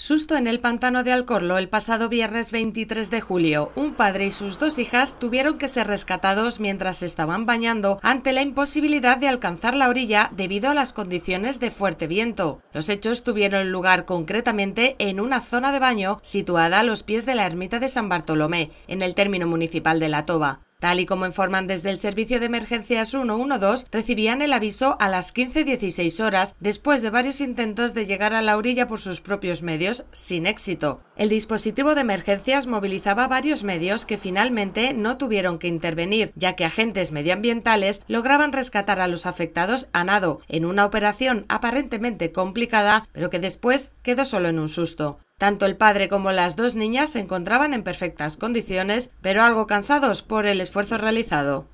Susto en el pantano de Alcorlo el pasado viernes 23 de julio. Un padre y sus dos hijas tuvieron que ser rescatados mientras estaban bañando ante la imposibilidad de alcanzar la orilla debido a las condiciones de fuerte viento. Los hechos tuvieron lugar concretamente en una zona de baño situada a los pies de la ermita de San Bartolomé, en el término municipal de La Toba. Tal y como informan desde el Servicio de Emergencias 112, recibían el aviso a las 15.16 horas después de varios intentos de llegar a la orilla por sus propios medios, sin éxito. El dispositivo de emergencias movilizaba varios medios que finalmente no tuvieron que intervenir, ya que agentes medioambientales lograban rescatar a los afectados a nado, en una operación aparentemente complicada, pero que después quedó solo en un susto. Tanto el padre como las dos niñas se encontraban en perfectas condiciones, pero algo cansados por el esfuerzo realizado.